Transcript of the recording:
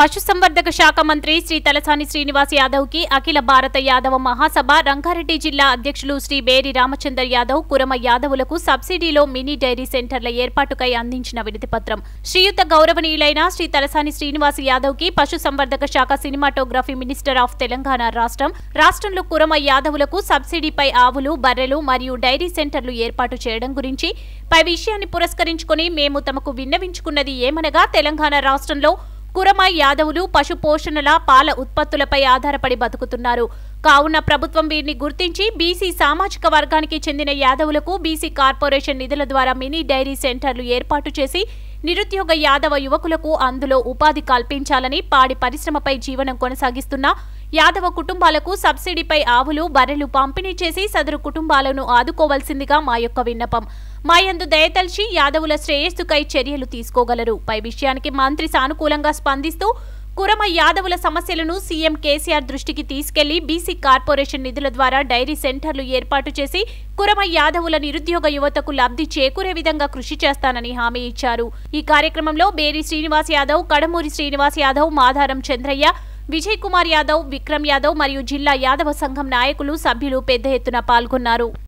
పశుసంవర్ధక శాఖ మంత్రి శ్రీ తలసాని శ్రీనివాస్ యాదవ్కి అఖిల భారత యాదవ మహాసభ రంగారెడ్డి జిల్లా అధ్యక్షులు శ్రీ బేరి రామచందర్ యాదవ్ కురమ యాదవులకు సబ్సిడీలో మినీ డైరీ సెంటర్ల ఏర్పాటుకై అందించిన వినతిపత్రం. శ్రీయుత గౌరవనీయులైన శ్రీ తలసాని శ్రీనివాస్ యాదవ్కి పశుసంవర్ధక శాఖ సినిమాటోగ్రఫీ మినిస్టర్ ఆఫ్ తెలంగాణ రాష్ట్రం. రాష్ట్రంలో కురమ యాదవులకు సబ్సిడీపై ఆవులు బర్రెలు మరియు డైరీ సెంటర్లు ఏర్పాటు చేయడం గురించి పై విషయాన్ని పురస్కరించుకుని మేము తమకు విన్నవించుకున్నది ఏమనగా తెలంగాణ రాష్ట్రంలో కురమ యాదవులు పశు పోషణల పాల ఉత్పత్తులపై ఆధారపడి బతుకుతున్నారు. కావున ప్రభుత్వం వీరిని గుర్తించి బీసీ సామాజిక వర్గానికి చెందిన యాదవులకు బీసీ కార్పొరేషన్ నిధుల ద్వారా మినీ డైరీ సెంటర్లు ఏర్పాటు చేసి నిరుద్యోగ యాదవ యువకులకు అందులో ఉపాధి కల్పించాలని పాడి పరిశ్రమపై జీవనం కొనసాగిస్తున్న యాదవ కుటుంబాలకు సబ్సిడీపై ఆవులు బర్రెలు పంపిణీ చేసి సదరు కుటుంబాలను ఆదుకోవాల్సిందిగా మా యొక్క విన్నపం. మాయందు దయతల్చి యాదవుల శ్రేయస్సుకై చర్యలు తీసుకోగలరు. పై విషయానికి మంత్రి సానుకూలంగా స్పందిస్తూ కురమ యాదవుల సమస్యలను సీఎం కేసీఆర్ దృష్టికి తీసుకెళ్ళి బీసీ కార్పొరేషన్ నిధుల ద్వారా డైరీ సెంటర్లు ఏర్పాటు చేసి కురమ యాదవుల నిరుద్యోగ యువతకు లబ్ధి చేకూరే విధంగా కృషి చేస్తానని హామీ ఇచ్చారు. ఈ కార్యక్రమంలో బేరి శ్రీనివాస్ యాదవ్ కడమూరి శ్రీనివాస్ యాదవ్ మాధారం చంద్రయ్య విజయ్ కుమార్ యాదవ్ విక్రమ్ యాదవ్ మరియు జిల్లా యాదవ సంఘం నాయకులు సభ్యులు పెద్ద ఎత్తున పాల్గొన్నారు.